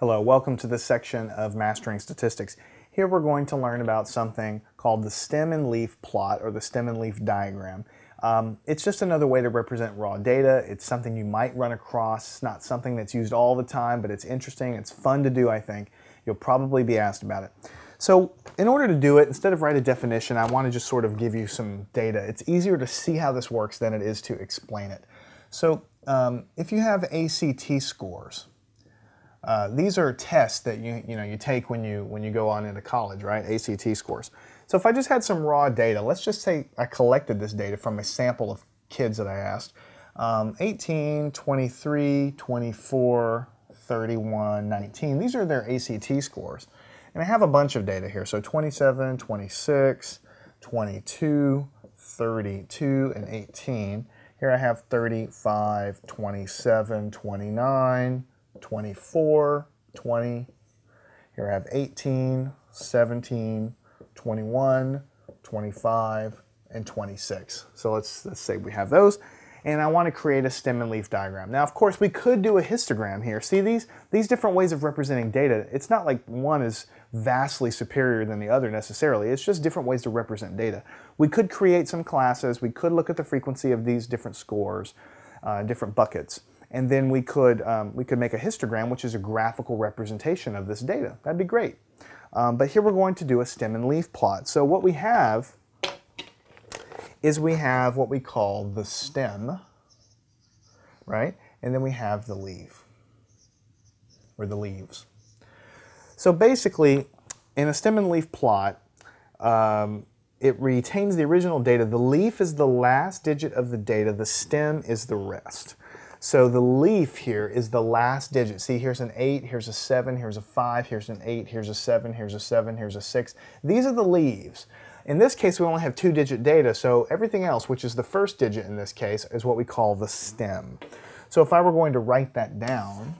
Hello, welcome to this section of Mastering Statistics. Here we're going to learn about something called the stem and leaf plot or the stem and leaf diagram. Um, it's just another way to represent raw data. It's something you might run across. It's not something that's used all the time, but it's interesting. It's fun to do, I think. You'll probably be asked about it. So in order to do it, instead of write a definition, I want to just sort of give you some data. It's easier to see how this works than it is to explain it. So um, if you have ACT scores, uh, these are tests that you, you, know, you take when you, when you go on into college, right? ACT scores. So if I just had some raw data, let's just say I collected this data from a sample of kids that I asked. Um, 18, 23, 24, 31, 19. These are their ACT scores. And I have a bunch of data here. So 27, 26, 22, 32, and 18. Here I have 35, 27, 29, 24, 20. Here I have 18, 17, 21, 25, and 26. So let's, let's say we have those. And I want to create a stem and leaf diagram. Now, of course, we could do a histogram here. See these, these different ways of representing data. It's not like one is vastly superior than the other necessarily. It's just different ways to represent data. We could create some classes. We could look at the frequency of these different scores, uh, different buckets and then we could, um, we could make a histogram, which is a graphical representation of this data. That'd be great. Um, but here we're going to do a stem and leaf plot. So what we have is we have what we call the stem, right? And then we have the leaf, or the leaves. So basically, in a stem and leaf plot, um, it retains the original data. The leaf is the last digit of the data. The stem is the rest. So the leaf here is the last digit. See, here's an 8, here's a 7, here's a 5, here's an 8, here's a 7, here's a 7, here's a 6. These are the leaves. In this case, we only have two-digit data, so everything else, which is the first digit in this case, is what we call the stem. So if I were going to write that down,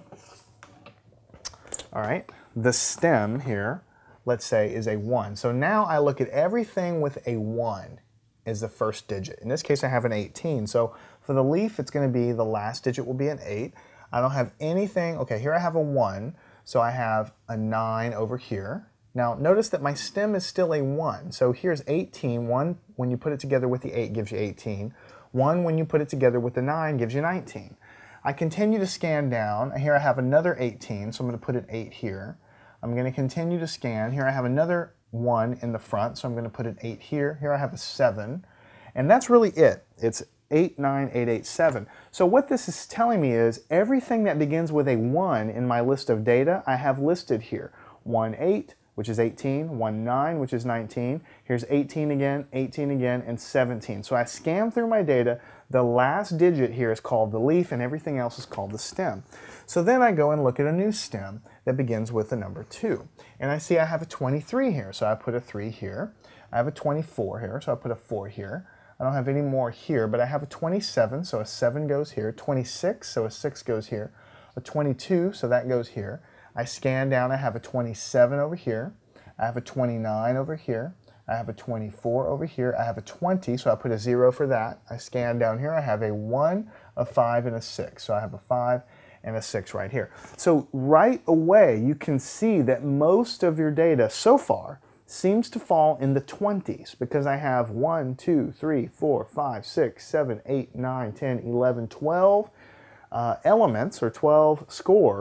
all right, the stem here, let's say, is a 1. So now I look at everything with a 1 is the first digit. In this case, I have an 18. So for the leaf, it's going to be the last digit will be an 8. I don't have anything. Okay, here I have a 1. So I have a 9 over here. Now notice that my stem is still a 1. So here's 18. 1 when you put it together with the 8 gives you 18. 1 when you put it together with the 9 gives you 19. I continue to scan down. Here I have another 18, so I'm going to put an 8 here. I'm going to continue to scan. Here I have another 1 in the front, so I'm going to put an 8 here. Here I have a 7. And that's really it. It's 8, 9, 8, 8, 7. So what this is telling me is everything that begins with a 1 in my list of data, I have listed here. 1, 8, which is 18, 1, 9, which is 19. Here's 18 again, 18 again, and 17. So I scan through my data. The last digit here is called the leaf, and everything else is called the stem. So then I go and look at a new stem that begins with the number 2. And I see I have a 23 here, so I put a 3 here. I have a 24 here, so I put a 4 here. I don't have any more here, but I have a 27, so a 7 goes here. 26, so a 6 goes here. A 22, so that goes here. I scan down, I have a 27 over here. I have a 29 over here. I have a 24 over here. I have a 20, so I put a 0 for that. I scan down here. I have a 1, a 5, and a 6. So I have a 5 and a 6 right here. So right away, you can see that most of your data so far seems to fall in the 20s because I have 1, 2, 3, 4, 5, 6, 7, 8, 9, 10, 11, 12 uh, elements or 12 scores